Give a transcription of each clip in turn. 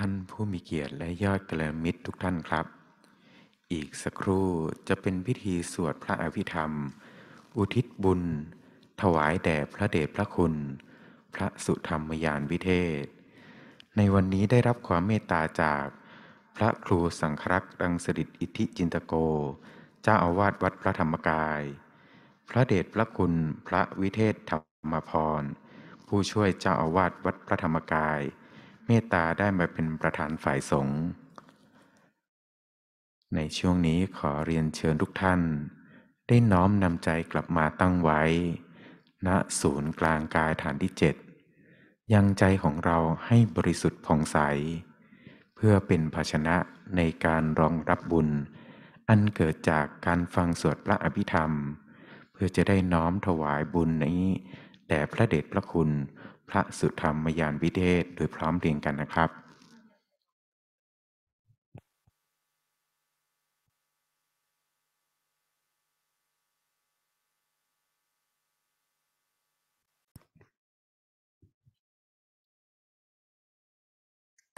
ท่านผู้มีเกียรติและยอดกัลาณมิตรทุกท่านครับ อีกสักครู่จะเป็นพิธีสวดพระอภิธรรม อุทิศบุญ ถวายแด่พระเดชพระคุณ พระสุธรรมยานวิเทศ ในวันนี้ได้รับความเมตตาจาก พระครูสังครักษ์รังสฤษดิ์อิทธิจินตโก เจ้าอาวาสวัดพระธรรมกาย พระเดชพระคุณพระวิเทศธรรมพร ผู้ช่วยเจ้าอาวาสวัดพระธรรมกาย เมตตาได้มาเป็นประธานฝ่ายสงฆ์ในช่วงนี้ขอเรียนเชิญทุกท่าน ได้น้อมนำใจกลับมาตั้งไว้ ณศูนย์กลางกายฐานที่เจ็ดยังใจของเราให้บริสุทธิ์ผ่องใส เพื่อเป็นภาชนะในการรองรับบุญ อันเกิดจากการฟังสวดพระอภิธรรม เพื่อจะได้น้อมถวายบุญนี้แด่พระเดชพระคุณ พระสุธรรมยานวิเทศโดยพร้อมเพรียงกันนะครับ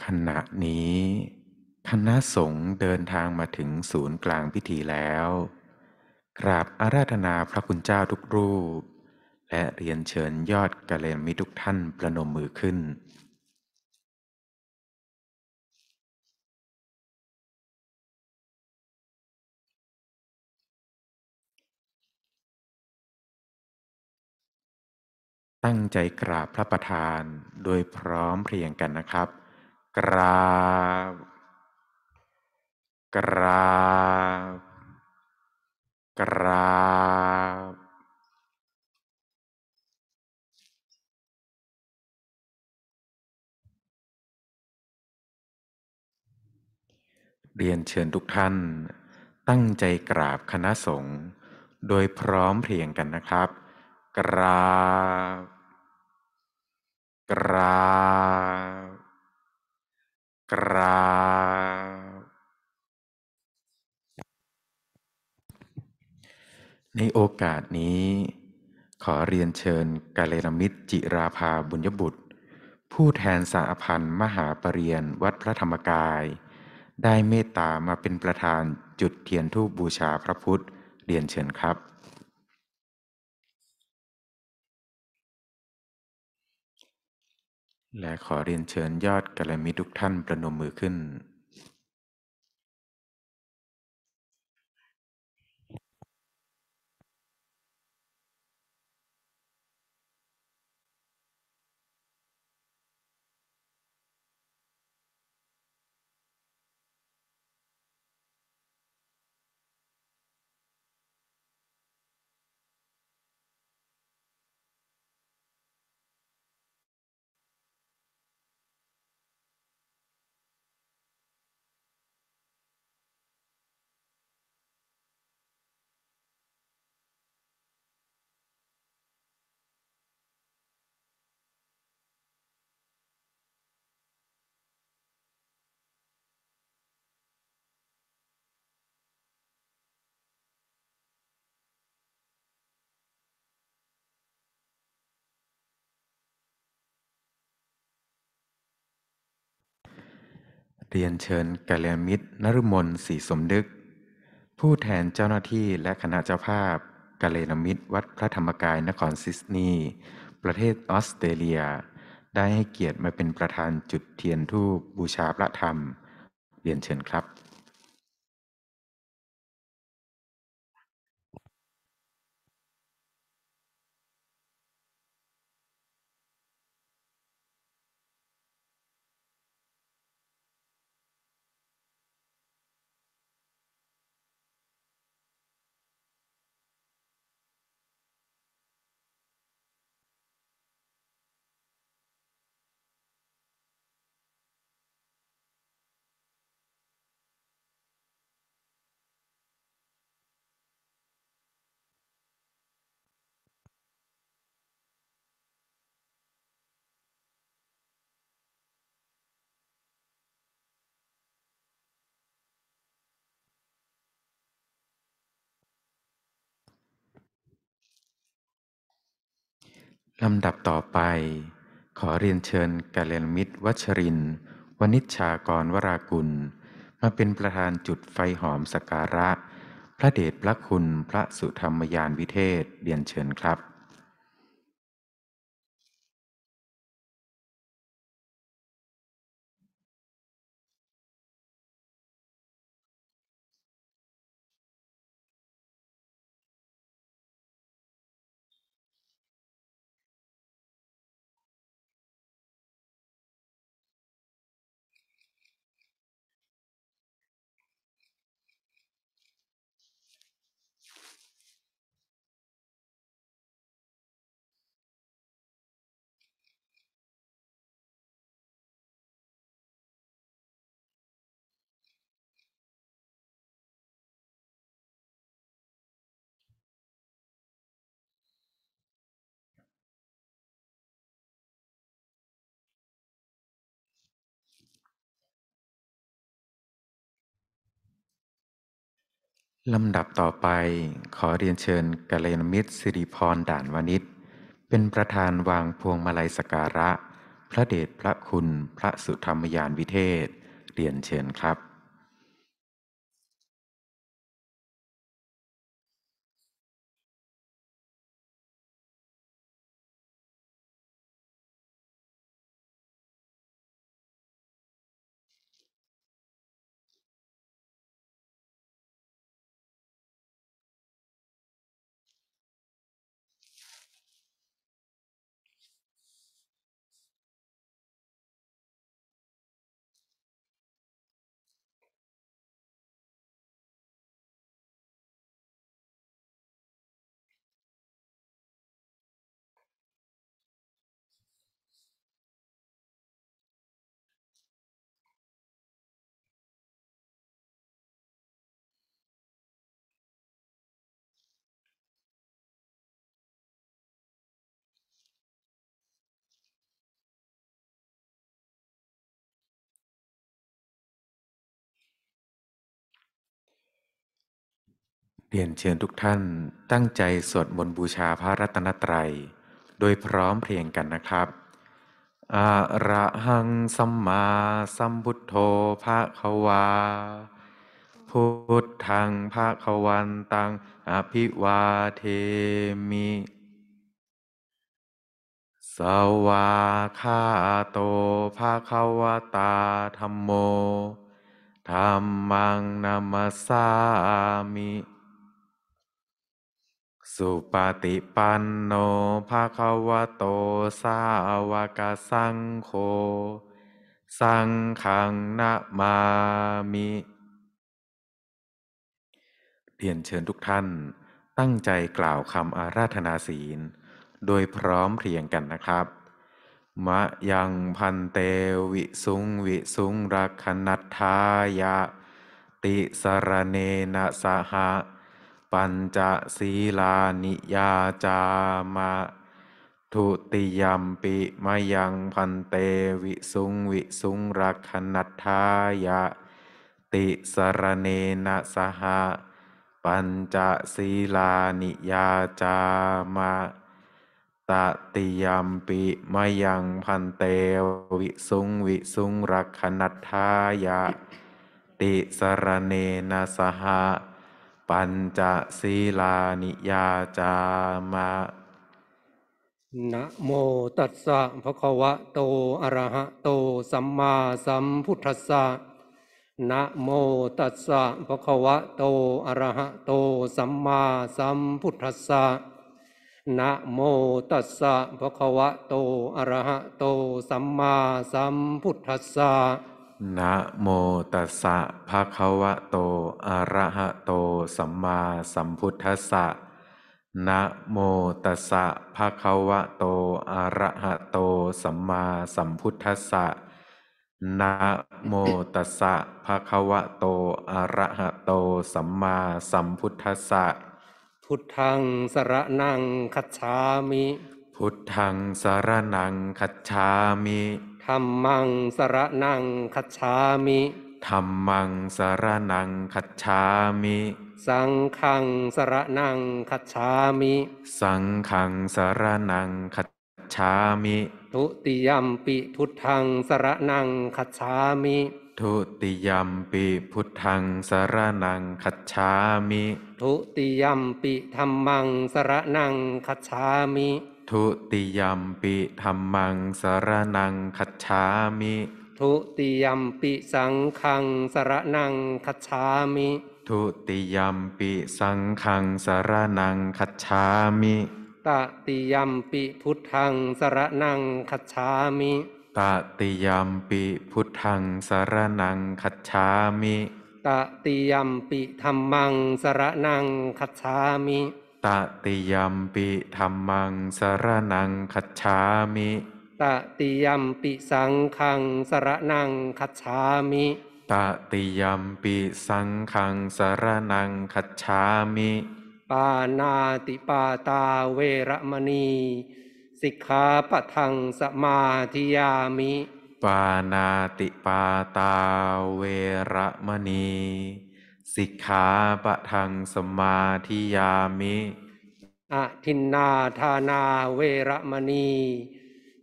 ขณะนี้คณะสงฆ์เดินทางมาถึงศูนย์กลางพิธีแล้ว กราบอาราธนาพระคุณเจ้าทุกรูป และเรียนเชิญยอดกัลยาณมิทุกท่านประนมมือขึ้น ตั้งใจกราบพระประธานโดยพร้อมเพรียงกันนะครับ กราบ กราบ กราบ เรียนเชิญทุกท่าน ตั้งใจกราบคณะสงฆ์โดยพร้อมเพรียงกันนะครับ กราบ กราบ กราบ ในโอกาสนี้ ขอเรียนเชิญกาเลรมิตรจิราภาบุญยบุตร ผู้แทนสาพันธ์มหาปรริญญวัดพระธรรมกาย ได้เมตตามาเป็นประธานจุดเทียนทูปบูชาพระพุทธเรียนเชิญครับ และขอเรียนเชิญยอดกัลยาณมิตรทุกท่านประนมมือขึ้น เรียนเชิญกัลยาณมิตรนฤมนศรีสมนึก ผู้แทนเจ้าหน้าที่และคณะเจ้าภาพกัลยาณมิตรวัดพระธรรมกายนครซิดนีย์ประเทศออสเตรเลีย ได้ให้เกียรติมาเป็นประธานจุดเทียนธูปบูชาพระธรรม เรียนเชิญครับ ลำดับต่อไป ขอเรียนเชิญกัลยาณมิตรวัชรินวณิชชากรวรากุล มาเป็นประธานจุดไฟหอมสการะ พระเดชพระคุณพระสุธรรมยานวิเทศเรียนเชิญครับ ลำดับต่อไปขอเรียนเชิญกัลยาณมิตรสิริพรด่านวณิชเป็นประธานวางพวงมาลัยสกการะ พระเดชพระคุณพระสุธรรมยานวิเทศ เรียนเชิญครับ เรียนเชิญทุกท่านตั้งใจสวดมนต์บูชาพระรัตนตรัย โดยพร้อมเพรียงกันนะครับอะระหังสัมมาสัมพุทโธภะคะวา พุทธังภะคะวันตังอภิวาเทมิ สวาคาโตภะคะวตาธรรมโมธรรมังนัมสสามิ สุปฏิปันโนภะคะวโต สาวกสังโฆ สังฆังนะมามิ เรียนเชิญทุกท่าน ตั้งใจกล่าวคำอาราธนาศีล โดยพร้อมเพรียงกันนะครับ มะยังพันเตวิสุงวิสุงรักขนัทธายะ ติสรเนนะสหะ ปัญจศีลานิยาจามะทุติยัมปิมายังพันเตวิสุงวิสุงรักขนัทธายะ ติสรเนนะสหะปัญจศีลานิยาจามะตติยัมปิมายังพันเตวิสุงวิสุงรักขนัทธายะ ติสรเนนะสหะ ปัญจศีลานิยาจามะนะโมตัสสะภะคะวะโตอะระหะโตสัมมาสัมพุทธัสสะนะโมตัสสะภะคะวะโตอะระหะโตสัมมาสัมพุทธัสสะนะโมตัสสะภะคะวะโตอะระหะโตสัมมาสัมพุทธัสสะ นะโมตัสสะภะคะวะโต อะระหะโต สัมมาสัมพุทธัสสะนะโมตัสสะภะคะวะโต อะระหะโต สัมมาสัมพุทธัสสะนะโมตัสสะภะคะวะโต อะระหะโต สัมมาสัมพุทธัสสะพุทธังสระนังคัจฉามิ พุทธังสารนังคัจฉามิ ธัมมังสระนังคัจฉามิธัมมังสารนังคัจฉามิ สังฆังสระนังคัจฉามิสังฆังสารนังคัจฉามิอทุติยมปิพุทธังสรนังคัจฉามิ ทุติยัมปิพุทธังสารนังคัจฉามิ ทุติยมปิธรรมังสรนังคัจฉามิ ทุติยัมปิธัมมังสารนังคัจฉามิ ทุติยมปิสังฆังสรนังคัจฉามิทุติยัมปิสังฆังสารนังคัจฉามิตติยมปิพุทธังสรนังคัจฉามิตติยัมปิพุทธังสารนังคัจฉามิตติยมปิธรรมังสรนังคัจฉามิ ตติยัมปิธัมมังสารนังคัจฉามิตติยมปิสังฆังสรนังคัจฉามิตติยัมปิสังฆังสารนังคัจฉามิปานาติปาตาเวระมณี สิกขาปะทังสมาธิยามิ ปานาติปาตาเวระมณี สิกขาปะทังสมาธิยามิอทินนาทานาเวระมณี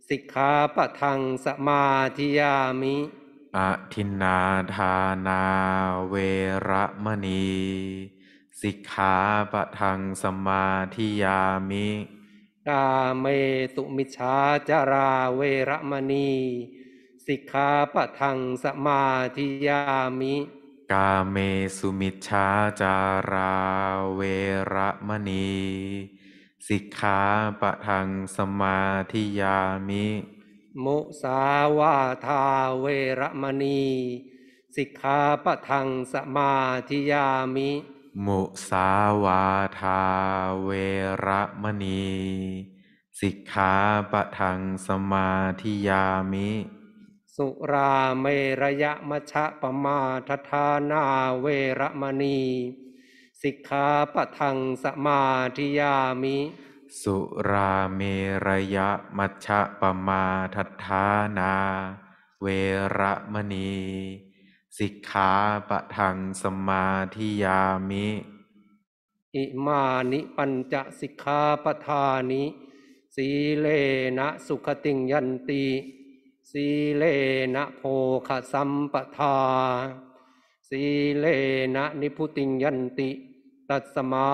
สิกขาปะทังสมาธิยามิอทินนาทานาเวระมณี สิกขาปะทังสมาธิยามิกาเมสุมิชฌาจาราเวระมณี สิกขาปะทังสมาธิยามิ กาเมสุมิชฌาจาราเวระมณี สิกขาปะทังสมาธิยามิ มุสาวาทาเวระมณี สิกขาปะทังสมาธิยามิ มุสาวาทาเวระมณี สิกขาปะทังสมาธิยามิ สุราเมระยะมชะปมาทฐานาเวระมณี สิกขาปะทังสมาธิยามิ สุราเมระยะมัชฌะปมาทัฏฐานา เวระมณี สิกขาปะทังสมาธิยามิ อิมานิปัญจสิกขาปทานิ สีเลนะสุขติงยันติ สีเลนะโภคสัมปทา สีเลนะนิพุติยันติ ตัสมา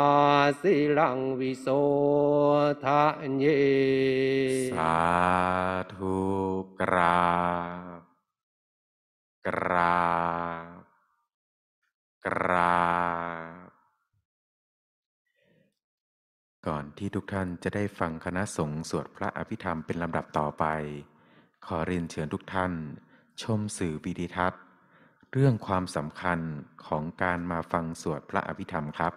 สีลังวิโสทะเย สาธุกราบกราบกราบก่อนที่ทุกท่านจะได้ฟังคณะสงฆ์สวดพระอภิธรรมเป็นลำดับต่อไป ขอเรียนเชิญทุกท่าน ชมสื่อวิดิทัศน์ เรื่องความสำคัญของการมาฟังสวดพระอภิธรรมครับ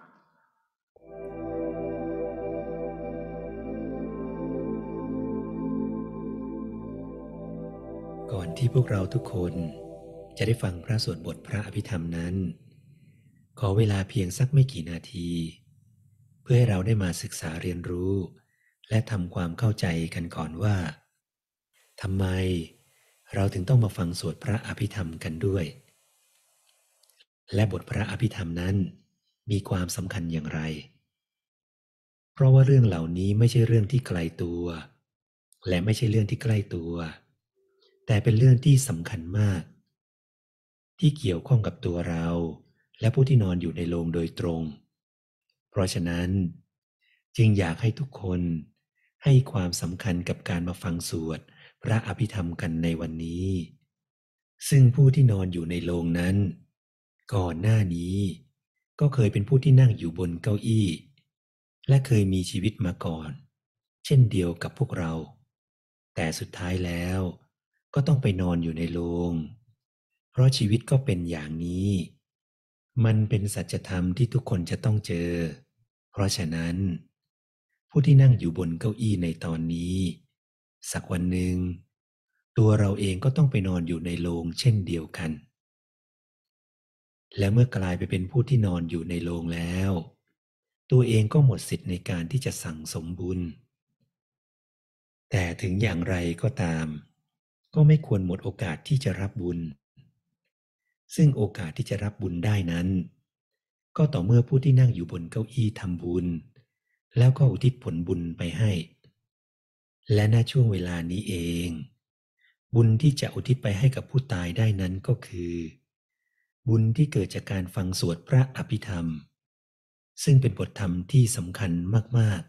ก่อนที่พวกเราทุกคนจะได้ฟังพระสวดบทพระอภิธรรมนั้น ขอเวลาเพียงสักไม่กี่นาที เพื่อให้เราได้มาศึกษาเรียนรู้ และทำความเข้าใจกันก่อนว่า ทำไมเราถึงต้องมาฟังสวดพระอภิธรรมกันด้วย และบทพระอภิธรรมนั้นมีความสำคัญอย่างไร เพราะว่าเรื่องเหล่านี้ไม่ใช่เรื่องที่ไกลตัว และไม่ใช่เรื่องที่ใกล้ตัว แต่เป็นเรื่องที่สำคัญมาก ที่เกี่ยวข้องกับตัวเรา และผู้ที่นอนอยู่ในโรงโดยตรง เพราะฉะนั้น จึงอยากให้ทุกคนให้ความสำคัญกับการมาฟังสวด พระอภิธรรมกันในวันนี้ ซึ่งผู้ที่นอนอยู่ในโรงนั้น ก่อนหน้านี้ ก็เคยเป็นผู้ที่นั่งอยู่บนเก้าอี้ และเคยมีชีวิตมาก่อน เช่นเดียวกับพวกเรา แต่สุดท้ายแล้วก็ต้องไปนอนอยู่ในโรงเพราะชีวิตก็เป็นอย่างนี้ มันเป็นสัจธรรมที่ทุกคนจะต้องเจอ เพราะฉะนั้น ผู้ที่นั่งอยู่บนเก้าอี้ในตอนนี้ สักวันหนึ่ง ตัวเราเองก็ต้องไปนอนอยู่ในโรงเช่นเดียวกัน และเมื่อกลายไปเป็นผู้ที่นอนอยู่ในโรงแล้ว ตัวเองก็หมดสิทธิ์ในการที่จะสั่งสมบุญ แต่ถึงอย่างไรก็ตาม ก็ไม่ควรหมดโอกาสที่จะรับบุญ ซึ่งโอกาสที่จะรับบุญได้นั้น ก็ต่อเมื่อผู้ที่นั่งอยู่บนเก้าอี้ทำบุญ แล้วก็อุทิศผลบุญไปให้ และณช่วงเวลานี้เอง บุญที่จะอุทิศไปให้กับผู้ตายได้นั้นก็คือ บุญที่เกิดจากการฟังสวดพระอภิธรรม ซึ่งเป็นบทธรรมที่สำคัญมาก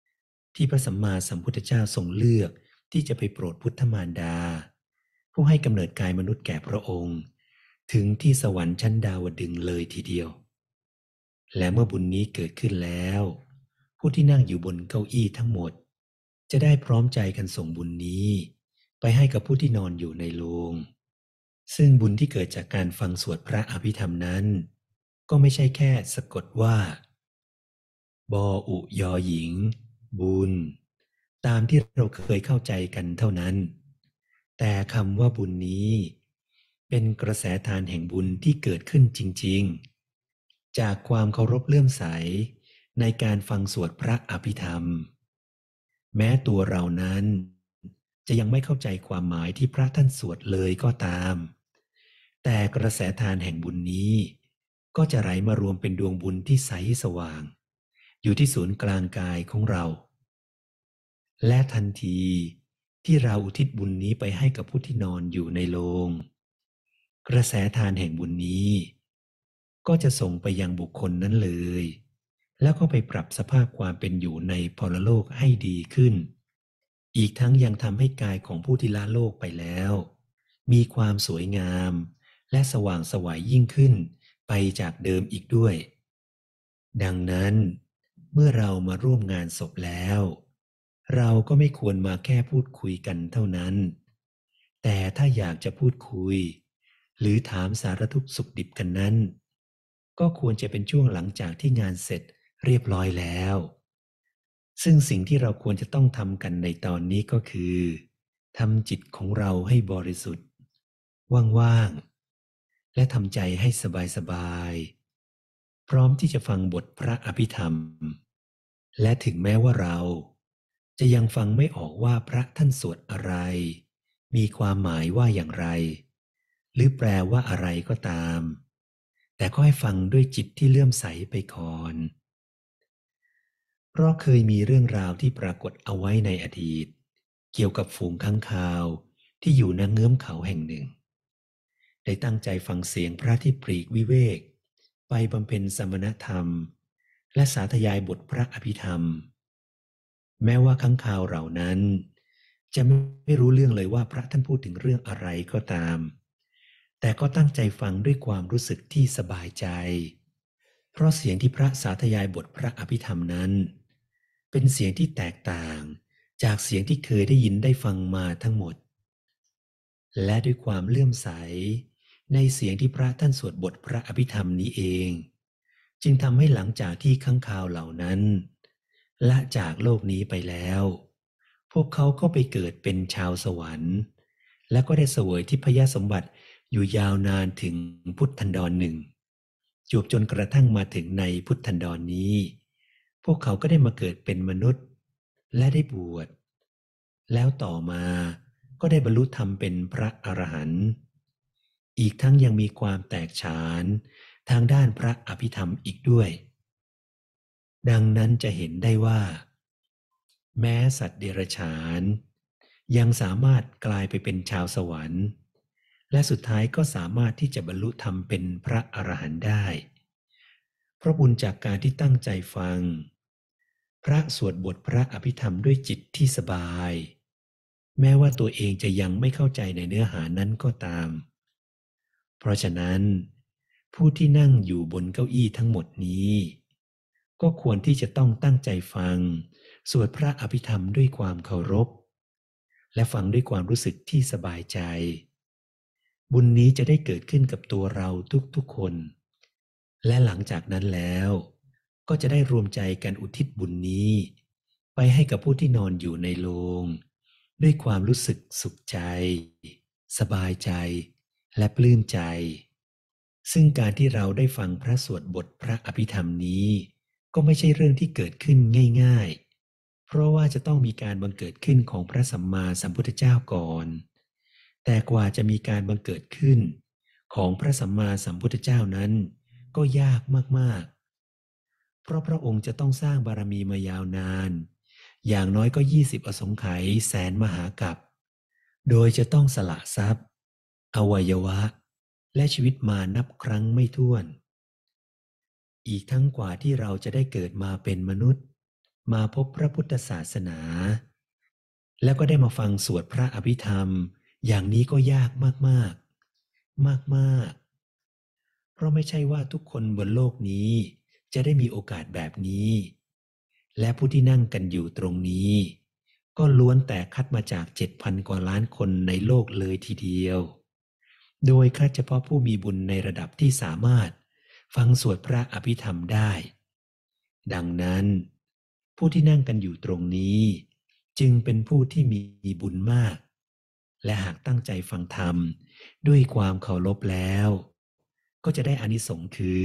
ๆ ที่พระสัมมาสัมพุทธเจ้าทรงเลือกที่จะไปโปรดพุทธมารดา ผู้ให้กำเนิดกายมนุษย์แก่พระองค์ ถึงที่สวรรค์ชั้นดาวดึงเลยทีเดียว และเมื่อบุญนี้เกิดขึ้นแล้ว ผู้ที่นั่งอยู่บนเก้าอี้ทั้งหมด จะได้พร้อมใจกันส่งบุญนี้ ไปให้กับผู้ที่นอนอยู่ในโลงซึ่งบุญที่เกิดจากการฟังสวดพระอภิธรรมนั้น ก็ไม่ใช่แค่สะกดว่า บออุยอหญิง บุญ ตามที่เราเคยเข้าใจกันเท่านั้น แต่คำว่าบุญนี้ เป็นกระแสทานแห่งบุญที่เกิดขึ้นจริง ๆ จากความเคารพเลื่อมใสในการฟังสวดพระอภิธรรม แม้ตัวเรานั้น จะยังไม่เข้าใจความหมายที่พระท่านสวดเลยก็ตาม แต่กระแสทานแห่งบุญนี้ ก็จะไหลมารวมเป็นดวงบุญที่ใสสว่าง อยู่ที่ศูนย์กลางกายของเรา และทันทีที่เราอุทิศบุญนี้ไปให้กับผู้ที่นอนอยู่ในโลงกระแสทานแห่งบุญนี้ ก็จะส่งไปยังบุคคลนั้นเลย แล้วก็ไปปรับสภาพความเป็นอยู่ในพรโลกให้ดีขึ้น อีกทั้งยังทำให้กายของผู้ที่ละโลกไปแล้ว มีความสวยงาม และสว่างสวัยยิ่งขึ้นไปจากเดิมอีกด้วย ดังนั้น เมื่อเรามาร่วมงานศพแล้ว เราก็ไม่ควรมาแค่พูดคุยกันเท่านั้น แต่ถ้าอยากจะพูดคุย หรือถามสารทุกข์สุขดิบกันนั้น ก็ควรจะเป็นช่วงหลังจากที่งานเสร็จ เรียบร้อยแล้ว ซึ่งสิ่งที่เราควรจะต้องทำกันในตอนนี้ก็คือทำจิตของเราให้บริสุทธิ์ ว่างๆ และทำใจให้สบายๆ พร้อมที่จะฟังบทพระอภิธรรม และถึงแม้ว่าเรา จะยังฟังไม่ออกว่าพระท่านสวดอะไร มีความหมายว่าอย่างไร หรือแปลว่าอะไรก็ตาม แต่ก็ให้ฟังด้วยจิตที่เลื่อมใสไปก่อน เพราะเคยมีเรื่องราวที่ปรากฏเอาไว้ในอดีต เกี่ยวกับฝูงค้างคาวที่อยู่ณเงื้อมเขาแห่งหนึ่ง ได้ตั้งใจฟังเสียงพระที่ปรีกวิเวก ไปบำเพ็ญสมณธรรม และสาธยายบทพระอภิธรรม แม้ว่าค้างคาวเหล่านั้น จะไม่รู้เรื่องเลยว่าพระท่านพูดถึงเรื่องอะไรก็ตาม แต่ก็ตั้งใจฟังด้วยความรู้สึกที่สบายใจ เพราะเสียงที่พระสาธยายบทพระอภิธรรมนั้น เป็นเสียงที่แตกต่าง จากเสียงที่เคยได้ยินได้ฟังมาทั้งหมด และด้วยความเลื่อมใส ในเสียงที่พระท่านสวดบทพระอภิธรรมนี้เอง จึงทำให้หลังจากที่ข้างคาวเหล่านั้นละจากโลกนี้ไปแล้ว พวกเขาก็ไปเกิดเป็นชาวสวรรค์ และก็ได้เสวยทิพยสมบัติอยู่ยาวนานถึงพุทธันดรหนึ่งจวบจนกระทั่งมาถึงในพุทธันดรนนี้ พวกเขาก็ได้มาเกิดเป็นมนุษย์ และได้บวช แล้วต่อมาก็ได้บรรลุธรรมเป็นพระอรหันต์ อีกทั้งยังมีความแตกฉานทางด้านพระอภิธรรมอีกด้วย ดังนั้นจะเห็นได้ว่า แม้สัตว์เดรัจฉาน ยังสามารถกลายไปเป็นชาวสวรรค์ และสุดท้ายก็สามารถที่จะบรรลุธรรมเป็นพระอรหันต์ได้ เพราะบุญจากการที่ตั้งใจฟัง พระสวดบทพระอภิธรรมด้วยจิตที่สบาย แม้ว่าตัวเองจะยังไม่เข้าใจในเนื้อหานั้นก็ตาม เพราะฉะนั้น ผู้ที่นั่งอยู่บนเก้าอี้ทั้งหมดนี้ ก็ควรที่จะต้องตั้งใจฟัง สวดพระอภิธรรมด้วยความเคารพ และฟังด้วยความรู้สึกที่สบายใจ บุญนี้จะได้เกิดขึ้นกับตัวเราทุกๆคน และหลังจากนั้นแล้ว ก็จะได้รวมใจกันอุทิศบุญนี้ ไปให้กับผู้ที่นอนอยู่ในโลงด้วยความรู้สึกสุขใจ สบายใจ และปลื้มใจ ซึ่งการที่เราได้ฟังพระสวดบทพระอภิธรรมนี้ ก็ไม่ใช่เรื่องที่เกิดขึ้นง่าย ๆ เพราะว่าจะต้องมีการบังเกิดขึ้นของพระสัมมาสัมพุทธเจ้าก่อน แต่กว่าจะมีการบังเกิดขึ้น ของพระสัมมาสัมพุทธเจ้านั้น ก็ยากมากๆ เพราะพระองค์จะต้องสร้างบารมีมายาวนาน อย่างน้อยก็ยี่สิบอสงไขยแสนมหากับ โดยจะต้องสละทรัพย์ อวัยวะ และชีวิตมานับครั้งไม่ถ้วน อีกทั้งกว่าที่เราจะได้เกิดมาเป็นมนุษย์ มาพบพระพุทธศาสนา แล้วก็ได้มาฟังสวดพระอภิธรรม อย่างนี้ก็ยากมากๆ มากๆเพ ราะไม่ใช่ว่าทุกคนบนโลกนี้ จะได้มีโอกาสแบบนี้ และผู้ที่นั่งกันอยู่ตรงนี้ ก็ล้วนแต่คัดมาจากเจ็ดพันกว่าล้านคนในโลกเลยทีเดียว โดยคัดเฉพาะผู้มีบุญในระดับที่สามารถ ฟังสวดพระอภิธรรมได้ ดังนั้น ผู้ที่นั่งกันอยู่ตรงนี้ จึงเป็นผู้ที่มีบุญมาก และหากตั้งใจฟังธรรมด้วยความเคารพแล้ว ก็จะได้อานิสงส์คือ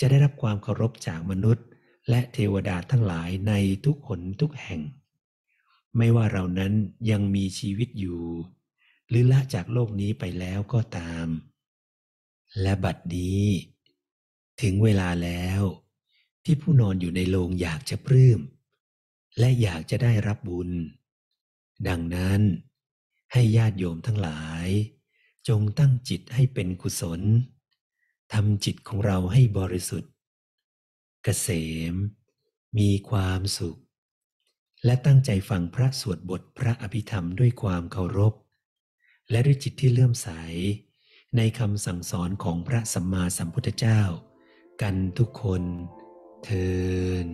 จะได้รับความเคารพจากมนุษย์ และเทวดาทั้งหลายในทุกหนทุกแห่ง ไม่ว่าเรานั้นยังมีชีวิตอยู่ หรือละจากโลกนี้ไปแล้วก็ตาม และบัดนี้ ถึงเวลาแล้ว ที่ผู้นอนอยู่ในโลงอยากจะปลื้มและอยากจะได้รับบุญ ดังนั้น ให้ญาติโยมทั้งหลาย จงตั้งจิตให้เป็นกุศล ทำจิตของเราให้บริสุทธิ์ เกษม มีความสุข และตั้งใจฟังพระสวดบทพระอภิธรรมด้วยความเคารพ และด้วยจิตที่เลื่อมใส ในคำสั่งสอนของพระสัมมาสัมพุทธเจ้า กันทุกคนเทิน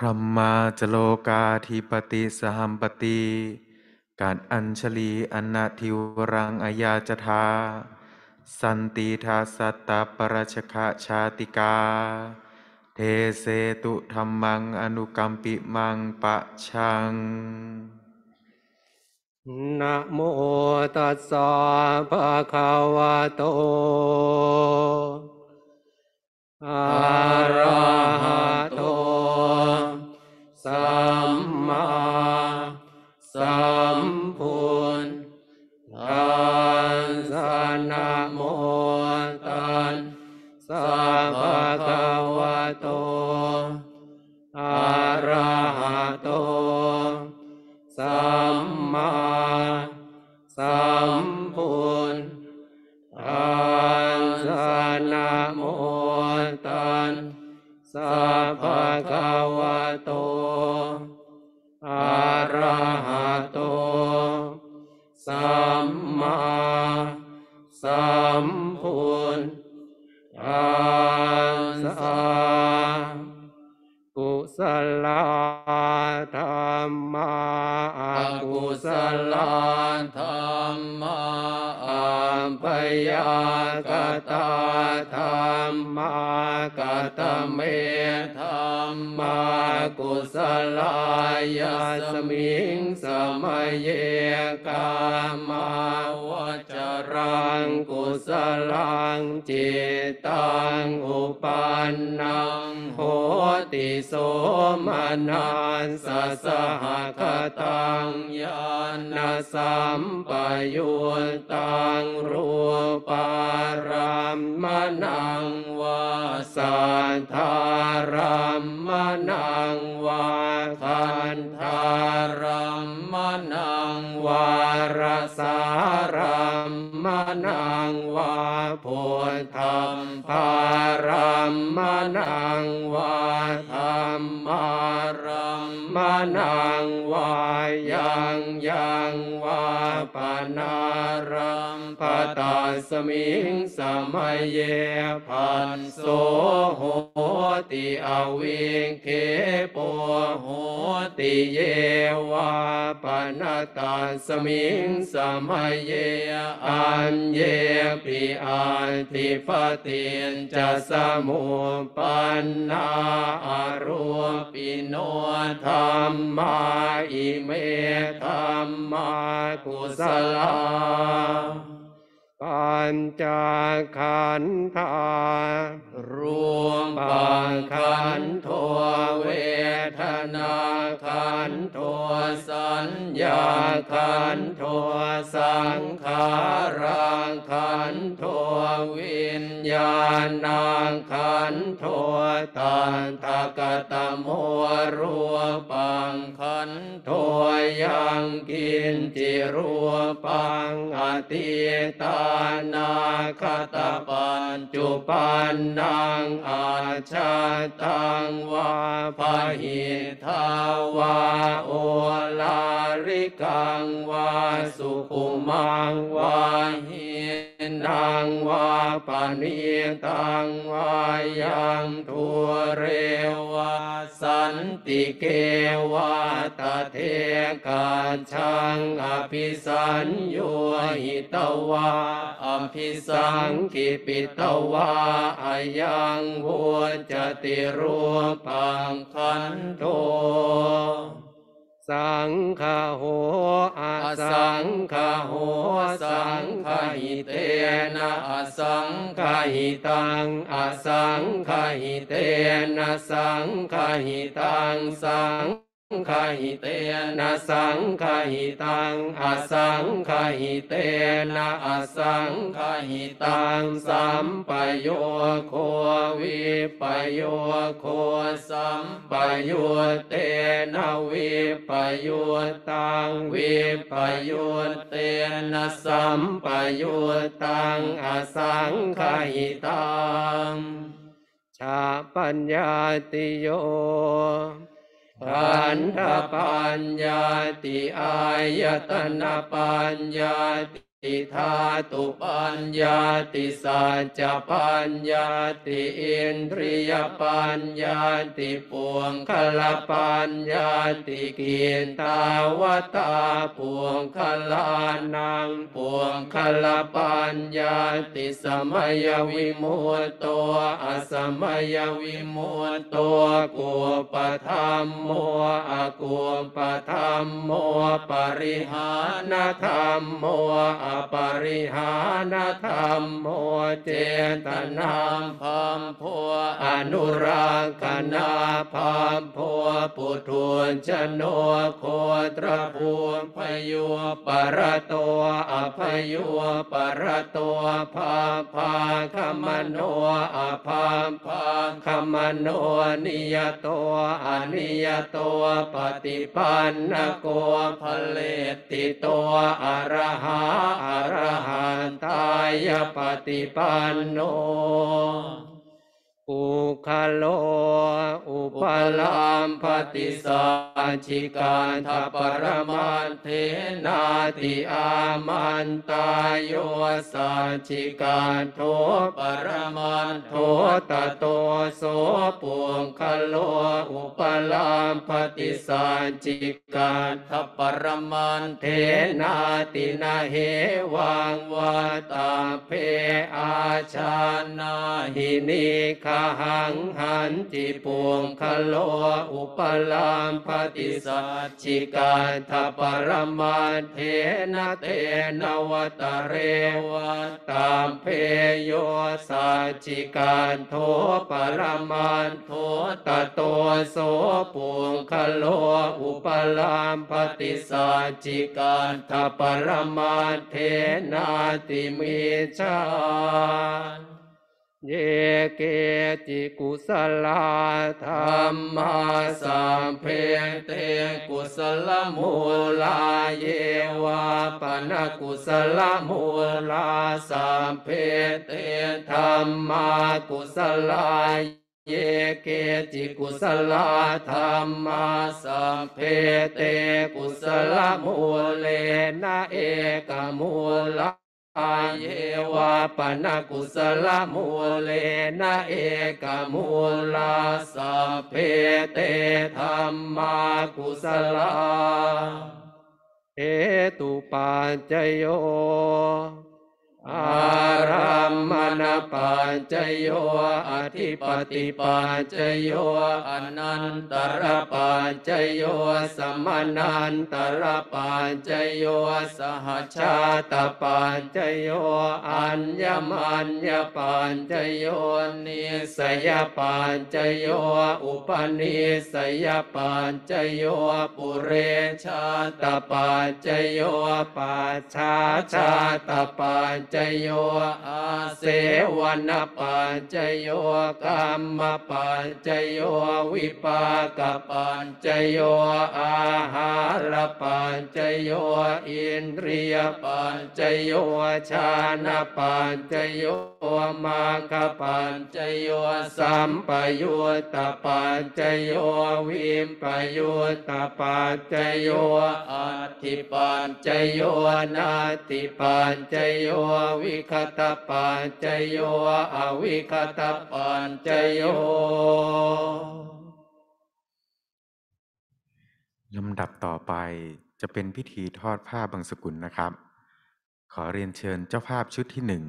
พรหมาจโลกาธิปติสหัมปติการอัญชลีอนาทิวรังอายาจทา สันติทาสัตตปรชคะชาติกา เทเสตุธรรมังอนุกัมปิมังปะชังนะโมตัสสะภะคะวะโตอะระหะโต สัมมา นารัมปตา สมิงสมัยเยพันโสโหติอวิงเคปโหติเยวาปนตัสมิงสมัยเยอันเยปิอันติปตินจะสมุปันนาอรูปิโนธรรมาอิเมธรรมากุศลา ปัญจขันธา รวมปังขันโทเวทนาขันโทสัญญาขันโทสังขารังขันโทวิญญาณังขันโทตันทกตโมรูปังขันโทยังกินจิรูปังอติตานาคตปัญจุปันนัังอาชาตังวาพหิทาวาโอลาริกังวาสุขุมังวาหิ นังวาปณิตังวายังทัวเรวาสันติเกวาตเทกาชังอภิสัญโยหิตวาอภิสังกิปิตวาอายังวุจติรูปังคันโท สังฆโหอาสังฆโหสังฆหิเตนะอสังฆหิตังอสังฆหิเตนะสังฆหิตังสัง ฆหิเตนะสังฆหิตังอสังฆหิเตนะอสังฆหิตังสัมปโยโควิปโยโคสัมปโยเตนะวิปโยตังวิปโยเตนะสัมปโยตังอสังฆหิตังชาปัญญาติโย ขันธปัญญาติอายตนะปัญญาติ ธาตุปัญญาติสัจจปัญญาติอินทรียปัญญาติปวงคลปัญญาติกินตาวตาปวงคลานังปวงคลปัญญาติสมัยวิมุตโตอสมัยวิมุตโตกุปธรรมโมอกุปธรรมโมปริหานธรรมโมปริหานธรรมโมเจตนาพัมโพอนุรักขณาพัมโพปุถุชนโคตรภูมิพยุปรโตอภยุปรโตภาภาคมโนอภามภาคมโนนิยโตอนิยโตปฏิปันนโกภเลติโตอรหาอะระหันตายปฏิปันโน อุคโลอุปลามปฏิสัจจิการทปรมันเทนาติอามันตายโยสัจจิการโทปรมันโทตโตโสปวงคโลอุปลามปฏิสัจจิการทปรมันเทนาตินาเหวังวาตาเพอาชานาหินิคาหังหันจิปวงคโลอุปลามปฏิสัจจิกาทปรมาเทนะเตนวตเรวตามเพโยสัจจิกาโทปรมาโทตโตโสปวงคโลอุปลามปฏิสัจจิกาทปรมาเทนาติมิชา เยเกจิกุสลาธรรมาสัมเพเตกุสลมูลาเยวาปนกุสลมูลาสัมเพเตธรรมากุสลาเยเกจิกุสลาธรรมาสัมเพเตกุสลมูเลนะเอกมูลา อาเยวาปนกุสลมูเลนะเอกมูลาสเพเตธรรมากุสลาเอตุปัจโย อารัมมณปัจจโยอธิปติปัจจโยอนันตรปัจจโยสมนันตรปัจจโยสหชาตปัจจโยอัญญมัญญปัจจโยนิสยปัจจโยอุปนิสยปัจจโยปุเรชาตปัจจโยปัจฉาชาตปัจจโยอาเสวนปัจจโยกรรมปัจจโยวิปากปัจจโยอาหารปัจจโยอินทรียปัจจโยชานปัจจโย มาคปัจจโยสัมปยุตตปัจจโยวิมปยุตตปัจจโยอัติปัจจโยนาติปัจจโยวิคตปัจจโยอวิคตปัจจโยลำดับต่อไปจะเป็นพิธีทอดผ้าบางสกุลนะครับ ขอเรียนเชิญเจ้าภาพชุดที่หนึ่ง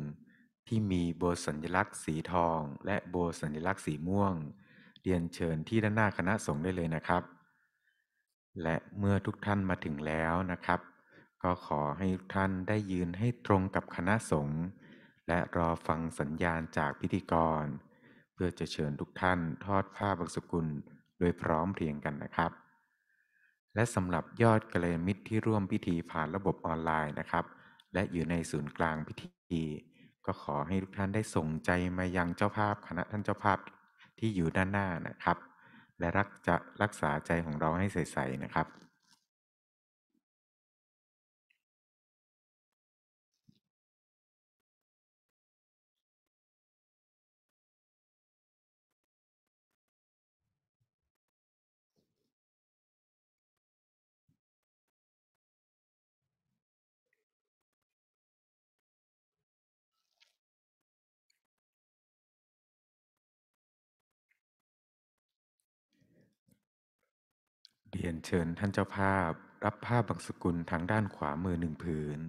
ที่มีโบสัญลักษณ์สีทอง และโบสัญลักษณ์สีม่วง เรียนเชิญที่ด้านหน้าคณะสงฆ์ได้เลยนะครับ และเมื่อทุกท่านมาถึงแล้วนะครับ ก็ขอให้ทุกท่านได้ยืนให้ตรงกับคณะสงฆ์และรอฟังสัญญาณจากพิธีกร เพื่อจะเชิญทุกท่านทอดผ้าบางสกุลโดยพร้อมเพรียงกันนะครับ และสำหรับยอดกัลยาณมิตรที่ร่วมพิธีผ่านระบบออนไลน์นะครับ และอยู่ในศูนย์กลางพิธี ก็ขอให้ทุกท่านได้ส่งใจมายังเจ้าภาพคณะท่านเจ้าภาพที่อยู่ด้านหน้านะครับ และรักจะรักษาใจของเราให้ใสๆนะครับ เรียนเชิญท่านเจ้าภาพรับผ้าบางสกุลทางด้านขวามือหนึ่งผืน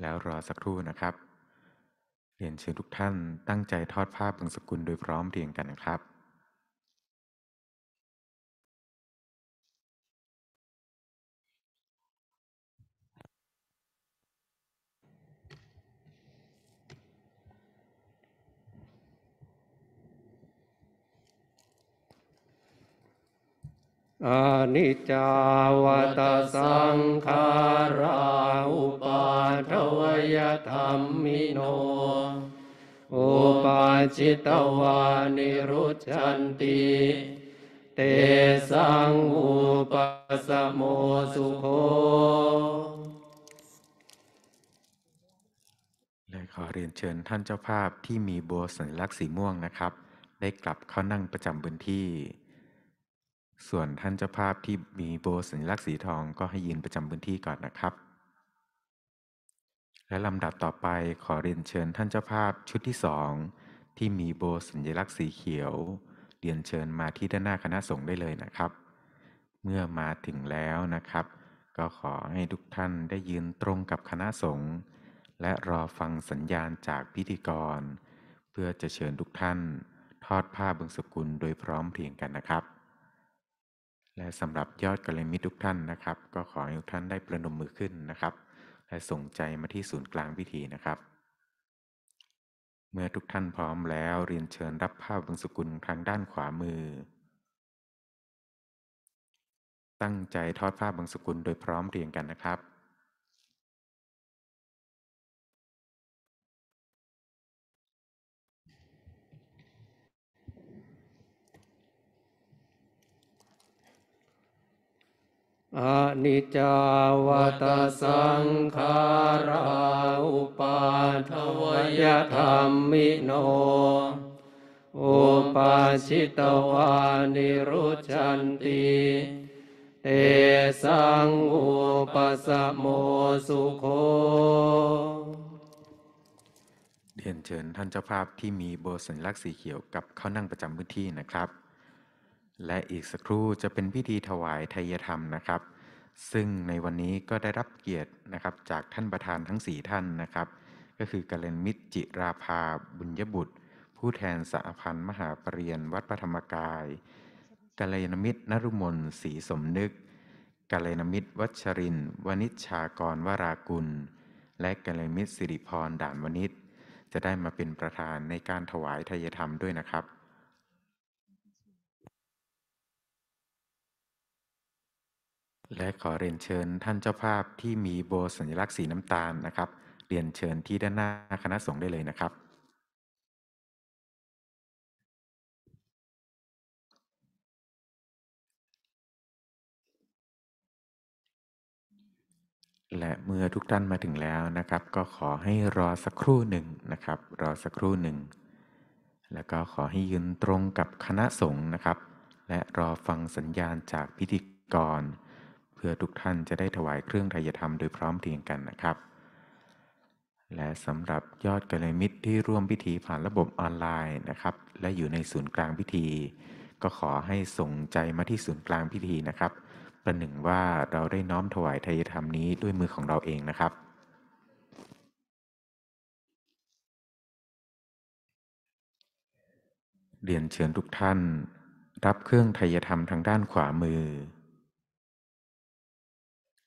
แล้วรอสักครู่นะครับ เรียนเชิญทุกท่านตั้งใจทอดผ้าบางสกุลโดยพร้อมเรียงกันนะครับ อนิจจาวตสังขาราอุปาทวยธรรมิโน อุปาจิตวานิรุชันติ เตสังอุปสมโมสุโคและขอเรียนเชิญท่านเจ้าภาพที่มีโบสัญลักษณ์สีม่วงนะครับ ได้กลับเข้านั่งประจำพื้นที่ ส่วนท่านเจ้าภาพที่มีโบสัญลักษณ์สีทองก็ให้ยืนประจำพื้นที่ก่อนนะครับ และลำดับต่อไปขอเรียนเชิญท่านเจ้าภาพชุดที่สองที่มีโบสัญลักษณ์สีเขียว เรียนเชิญมาที่ด้านหน้าคณะสงฆ์ได้เลยนะครับ เมื่อมาถึงแล้วนะครับ ก็ขอให้ทุกท่านได้ยืนตรงกับคณะสงฆ์และรอฟังสัญญาณจากพิธีกร เพื่อจะเชิญทุกท่าน ทอดผ้าบางสกุลโดยพร้อมเพรียงกันนะครับ และสำหรับยอดกัลยาณมิตรทุกท่านนะครับ ก็ขอให้ทุกท่านได้ประนมมือขึ้นนะครับ และส่งใจมาที่ศูนย์กลางพิธีนะครับ เมื่อทุกท่านพร้อมแล้วเรียนเชิญรับภาพบางสกุลทางด้านขวามือ ตั้งใจทอดภาพบางสกุลโดยพร้อมเรียงกันนะครับ อานิจจาวตสังขาราอุปาทวยธรรมิโน อุปาชิตวานิรุชันติเตสังอุปสโมสุโคเรียนเชิญท่านเจ้าภาพที่มีโบสัญลักษณ์สีเขียวกับเข้านั่งประจำพื้นที่นะครับ และอีกสักครู่จะเป็นพิธีถวายทายธรรมนะครับ ซึ่งในวันนี้ก็ได้รับเกียรตินะครับจากท่านประธานทั้ง 4 ท่านนะครับ ก็คือกัลยาณมิตรจิราภาบุญยบุตร ผู้แทนสหพันธ์มหาปรริญญาวัดพระธรรมกายกัลยาณมิตรนรุมนศรีสมนึกกัลยาณมิตรวัชรินวณิชชากรวรากุล และกัลยมิตรสิริพรด่านวณิชจะได้มาเป็นประธานในการถวายทายธรรมด้วยนะครับ และขอเรียนเชิญท่านเจ้าภาพที่มีโบสัญลักษณ์สีน้ำตาลนะครับ เรียนเชิญที่ด้านหน้าคณะสงฆ์ได้เลยนะครับและเมื่อทุกท่านมาถึงแล้วนะครับ ก็ขอให้รอสักครู่หนึ่งนะครับ รอสักครู่หนึ่ง แล้วก็ขอให้ยืนตรงกับคณะสงฆ์นะครับ และรอฟังสัญญาณจากพิธีกร พื่อทุกท่านจะได้ถวายเครื่องไทยธรรมโดยพร้อมเพรียงกันนะครับ และสำหรับยอดกัลยมิตรที่ร่วมพิธีผ่านระบบออนไลน์นะครับ และอยู่ในศูนย์กลางพิธี ก็ขอให้ส่งใจมาที่ศูนย์กลางพิธีนะครับประหนึ่งว่าเราได้น้อมถวายไทายธรรมนี้ด้วยมือของเราเองนะครับเรียนเชิญทุกท่าน รับเครื่องไทยธรรมทางด้านขวามือ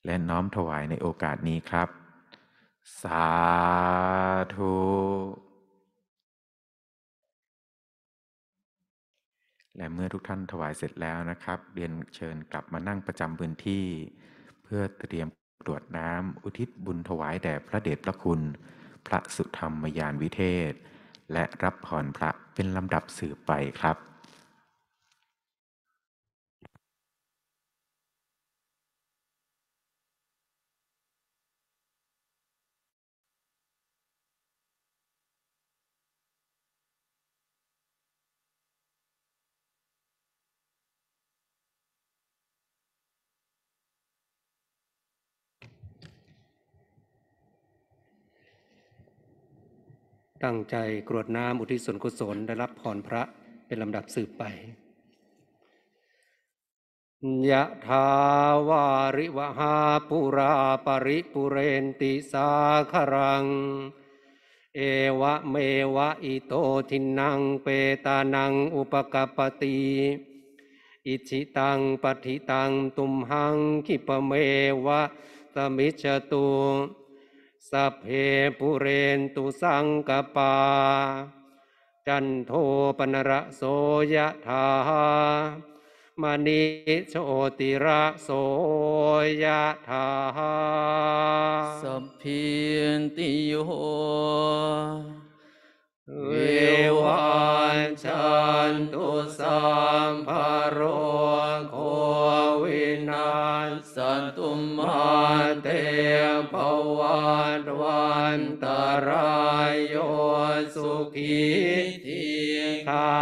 และน้อมถวายในโอกาสนี้ครับ สาธุและเมื่อทุกท่านถวายเสร็จแล้วนะครับ เรียนเชิญกลับมานั่งประจำพื้นที่ เพื่อเตรียมกรวดน้ำอุทิศบุญถวายแด่พระเดชพระคุณ พระสุธรรมยานวิเทศ และรับพรพระเป็นลำดับสืบไปครับ ตั้งใจกรวดน้ำอุทิศส่วนกุศลได้รับพรพระเป็นลำดับสืบไปยะทาวาริวหาปุราปริปุเรนติสาครัง เอวะเมวะอิโตทินังเปตานังอุปกปปติอิชิตังปฏิตังตุมหังคิปเมวะสมิจตุ สัพเพปุเรนตุสังกปา จันโทปนระโสยะธามณิโชติระโสยะธาสัพพินติโย เววันชันตุสัมภโรโควินาศสันตุมามาเตภวันวันตรายโยสุขีที ทา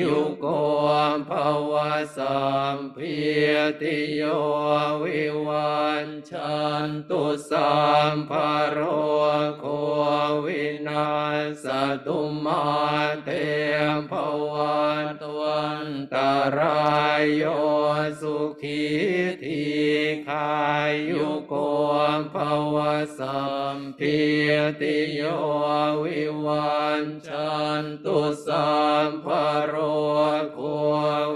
ยุโกภวสัมพิติโยวิวันชันตุสัมภโรโควินาสตุมาเตภวันตวันตรายโยสุขีทีขายุโกภวสัมพิติโยวิวันชันตุสัมภโรโค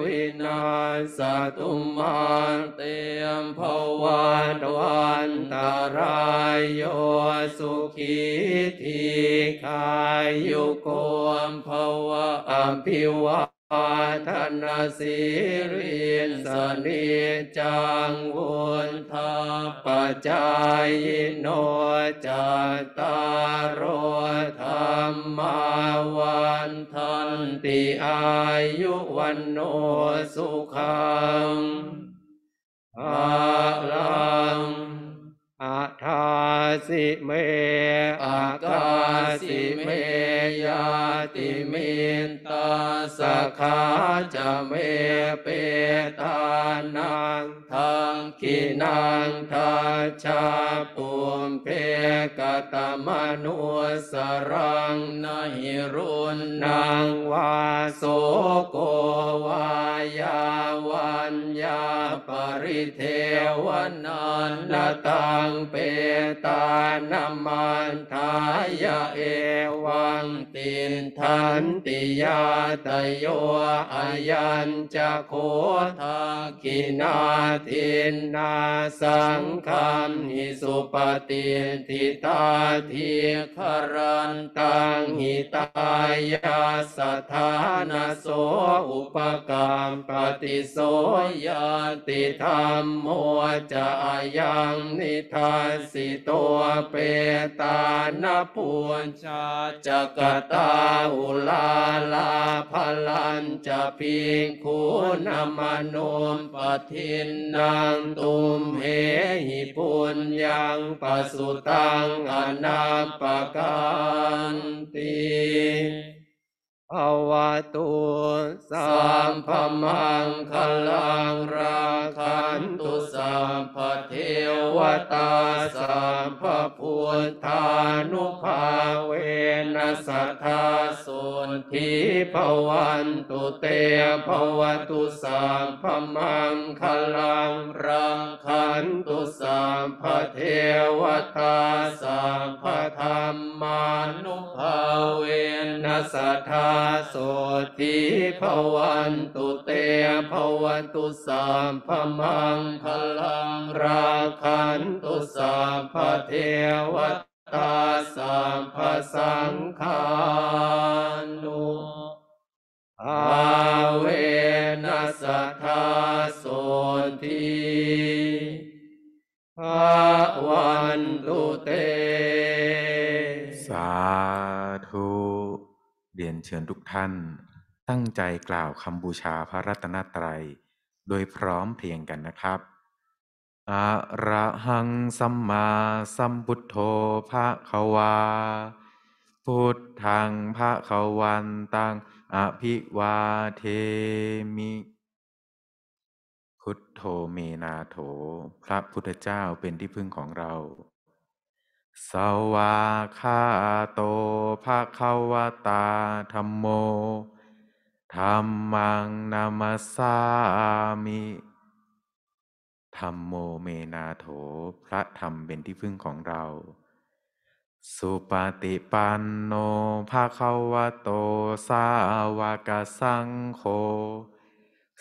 วินาสตุมาเตมภวันตวันตรายโยสุขีทีคายุโกภวะอภิวา อาทนาสิรินสนิจังวุนทาปจายโนจัตตารโอธรรมาวันทันติอายุวันโนสุขังภาลังอาทาสิเมอากาสิเม ติมินตาสขาจะเมเปตานังทังกินังทัจจาปุมเพกตมนุสรังนหิรุณนังวาโสโกวายาวันยาปริเทวนันนตังเปตานามันทายะเอวังตินทันติยาตโยอายัญจะโคทากินาทินนาสังคัมหิสุปฏิทิตาทีครันตังหิตายาสถานโสอุปกรรมปฏิโสยติธรรมโมจะอายังนิทานสิตัวเปตานปุญชาจักตาอุลาลาพลันจะพิงคุณมโนมปทินนางตุมเหหิปุญญังปสุตังอนาปการติ ภวตุสัมภมังคลังราคันตุสัมภเทวตาสัมภพุทธานุภาเวนัสทธาสุนทิภวันตุเตภวตุสัมภมังคลังรังคันตุสัมภเทวตาสัมภธรรมานุภาเวนัสทธาโสติภวันตุเตภวันตุสัมภมังคลังราคันตุสัมภเทวตาสัมภสังฆานุอาเวนัสทธาโสติภวัน เรียนเชิญทุกท่าน ตั้งใจกล่าวคำบูชาพระรัตนตรัย โดยพร้อมเพรียงกันนะครับอะระหังสัมมาสัมพุทโธภะควา พุทธังภะควันตังอภิวาเทมิ พุทโธเมนาโถ พระพุทธเจ้าเป็นที่พึ่งของเรา สวาคาโตภะคะวตาธรรมโมธรรมังนามัสามิธรรมโมเมนาโถ พระธรรมเป็นที่พึ่งของเรา สุปฏิปันโนภะคะวะโต สาวกสังโฆ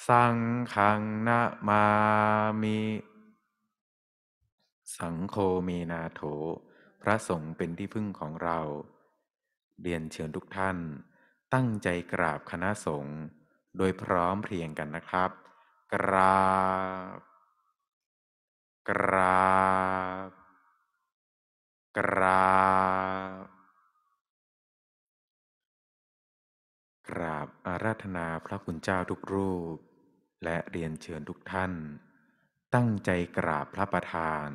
สังฆังนะมามิ สังโฆเมนาโถ พระสงฆ์เป็นที่พึ่งของเรา เรียนเชิญทุกท่าน ตั้งใจกราบคณะสงฆ์โดยพร้อมเพรียงกันนะครับ กราบ กราบ กราบ กราบอาราธนาพระคุณเจ้าทุกรูป และเรียนเชิญทุกท่าน ตั้งใจกราบพระประธาน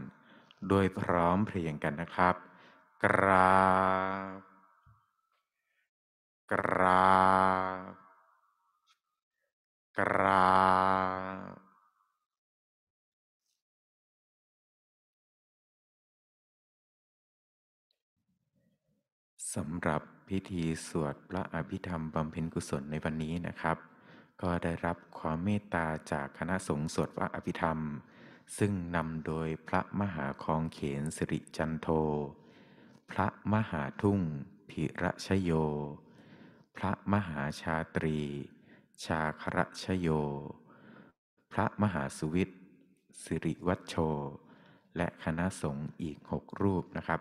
โดยพร้อมเพรียงกันนะครับ กราบ กราบ กราบสำหรับพิธีสวดพระอภิธรรมบำเพ็ญกุศลในวันนี้นะครับ ก็ได้รับความเมตตาจากคณะสงฆ์สวดพระอภิธรรม ซึ่งนำโดยพระมหาคองเขนสิริจันโท พระมหาทุ่งพิระชโย พระมหาชาตรี ชาคระชโย พระมหาสุวิทย์สิริวัชโช และคณะสงฆ์อีกหกรูปนะครับ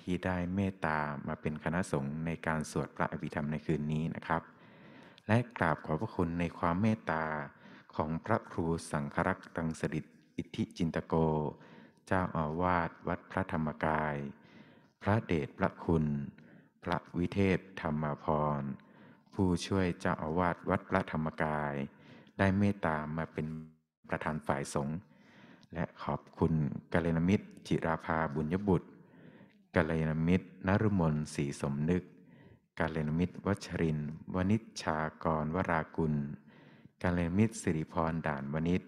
ที่ได้เมตตามาเป็นคณะสงฆ์ในการสวดพระอภิธรรมในคืนนี้นะครับ และกราบขอบพระคุณในความเมตตาของพระครูสังครักษ์ตังสดิตอิ ทธิจินตโก เจ้าอาวาสวัดพระธรรมกาย พระเดชพระคุณ พระวิเทศธรรมพร ผู้ช่วยเจ้าอาวาสวัดพระธรรมกาย ได้เมตตามาเป็นประธานฝ่ายสงฆ์และขอบคุณกัลยาณมิตร จิราภาบุญยบุตรกัลยาณมิตรนรุมนศรีสมนึกกัลยาณมิตรวัชรินวณิชชากรวรากุลกัลยาณมิตรสิริพรด่านวณิช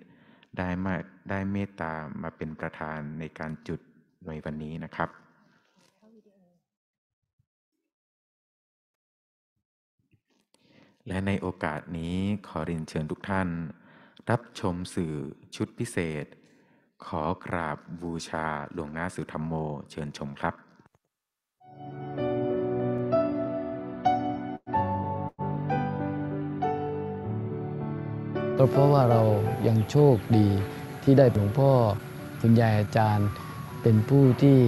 ได้มา ได้เมตตามาเป็นประธานในการจุดในวันนี้นะครับ และในโอกาสนี้ขอเรียนเชิญทุกท่าน รับชมสื่อชุดพิเศษ ขอกราบบูชาหลวงนาสุธรรมโมเชิญชมครับก็เพราะว่าเรายังโชคดี ที่ได้หลวงพ่อคุณยายอาจารย์เป็นผู้ที่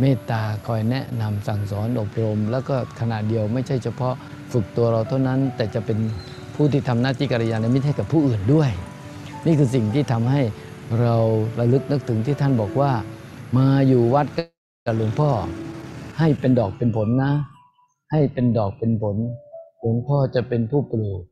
เมตตาคอยแนะนำสั่งสอนอบรม แล้วก็ขณะเดียวไม่ใช่เฉพาะฝึกตัวเราเท่านั้น แต่จะเป็นผู้ที่ทำหน้าที่กัลยาณมิตรให้กับผู้อื่นด้วย นี่คือสิ่งที่ทำให้เราระลึกนึกถึงที่ท่านบอกว่า มาอยู่วัดกับหลวงพ่อ ให้เป็นดอกเป็นผลนะ ให้เป็นดอกเป็นผลหลวงพ่อจะเป็นผู้ปลูกจาก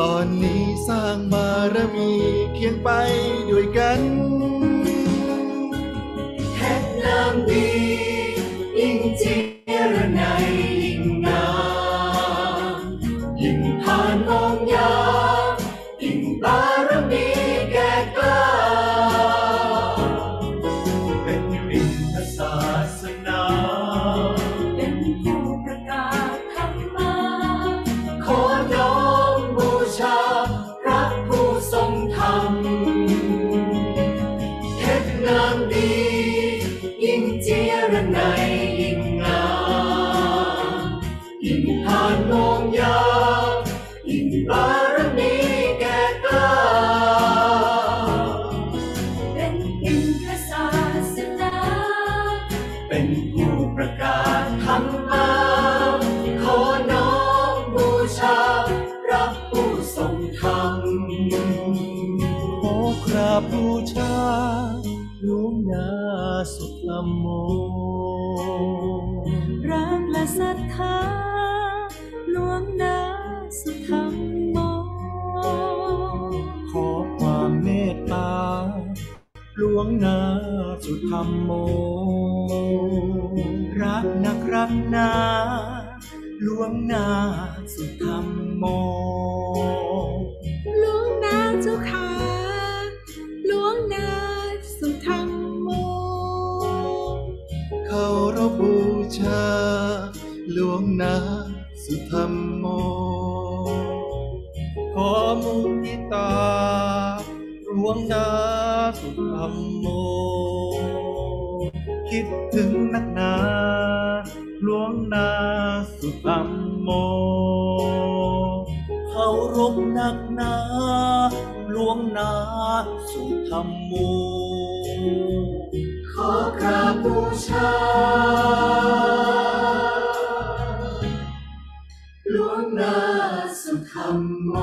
ตอนนี้สร้างบารมีเคียงไปด้วยกันเพชรน้ำดี รรมโม รักนักรักนาหลวงนาสุธรรมโมหลวงนาเจ้าขาหลวงนาสุธรรมโม เขาเราบูชาหลวงนาสุธรรมโม ขอมุทิตาหลวงนาสุธรรมโม คิดถึงนักหนาหลวงนาสุธรรมโม เขารบนักหนาหลวงนาสุธรรมโม ขอกราบบูชาหลวงนาสุธรรมโม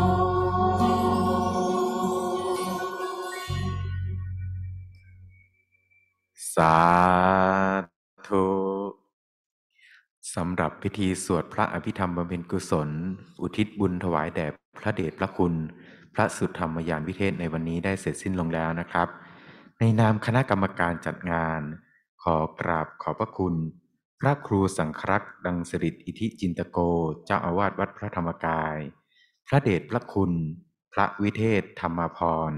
สา สำหรับพิธีสวดพระอภิธรรมบำเพ็ญกุศล อุทิศบุญถวายแด่พระเดชพระคุณ พระสุธรรมยานวิเทศในวันนี้ได้เสร็จสิ้นลงแล้วนะครับ ในนามคณะกรรมการจัดงาน ขอกราบขอบพระคุณ พระครูสังครักษ์ดังสริตอิทิจินตโก เจ้าอาวาสวัดพระธรรมกาย พระเดชพระคุณ พระวิเทศธรรมพร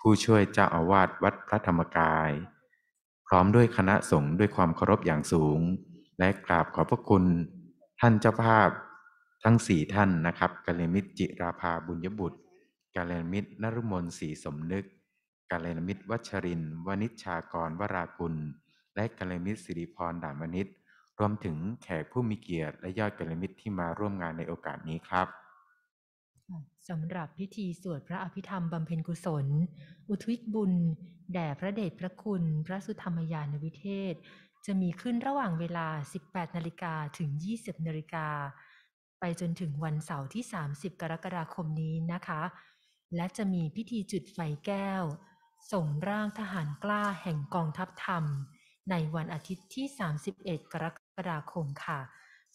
ผู้ช่วยเจ้าอาวาสวัดพระธรรมกาย พร้อมด้วยคณะสงฆ์ด้วยความเคารพอย่างสูง และกราบขอบพระคุณท่านเจ้าภาพทั้งสี่ท่านนะครับกัลมิตรจิราภาบุญยบุตรกัลมิตรนรุมนศรีสมนึกกัลมิตรวัชรินวณิชชากรวรากุล และกัลมิตรสิริพรด่านวณิชรวมถึงแขกผู้มีเกียรติ และยอดกัลมิตรที่มาร่วมงานในโอกาสนี้ครับสำหรับพิธีสวดพระอภิธรรมบำเพ็ญกุศล อุทิศบุญ แด่พระเดชพระคุณ พระสุธรรมยานวิเทศ จะมีขึ้นระหว่างเวลา 18 นาฬิกาถึง 20 นาฬิกา ไปจนถึงวันเสาร์ที่ 30 กรกฎาคมนี้นะคะ และจะมีพิธีจุดไฟแก้ว ส่งร่างทหารกล้าแห่งกองทัพธรรม ในวันอาทิตย์ที่ 31 กรกฎาคมค่ะ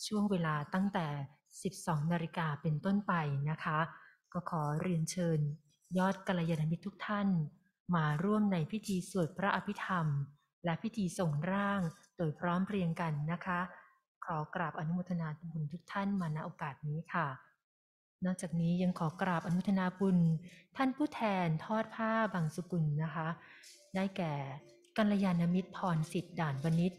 ช่วงเวลาตั้งแต่ 12 นาฬิกาเป็นต้นไปนะคะ ก็ขอเรียนเชิญ ยอดกัลยาณมิตรทุกท่าน มาร่วมในพิธีสวดพระอภิธรรม และพิธีส่งร่างโดยพร้อมเพรียงกันนะคะ ขอกราบอนุโมทนาบุญทุกท่านมาณโอกาสนี้ค่ะ นอกจากนี้ยังขอกราบอนุโมทนาบุญท่านผู้แทนทอดผ้าบางสุกุลนะคะ ได้แก่กัลยาณมิตรพรสิทธิ์ด่านวณิช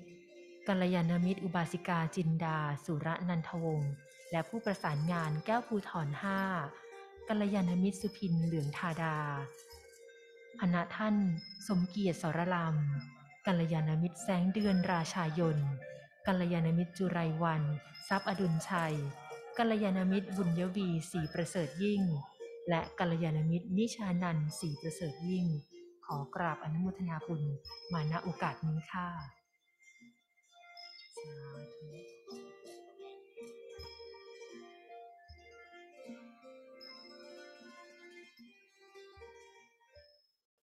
กัลยาณมิตรอุบาสิกาจินดา สุระนันทวงศ์และผู้ประสานงานแก้วภูทรห้ากัลยาณมิตรสุพินเหลืองธาดาคณะท่านสมเกียรติสรลำ กัลยาณมิตรแสงเดือนราชายน กัลยาณมิตรจุไรวัน ทรัพย์อดุลชัย กัลยาณมิตรบุญยวีสีประเสริฐยิ่ง และกัลยาณมิตรนิชานันสีประเสริฐยิ่ง ขอกราบอนุโมทนาบุญมาณโอกาสนี้ค่ะสาธุ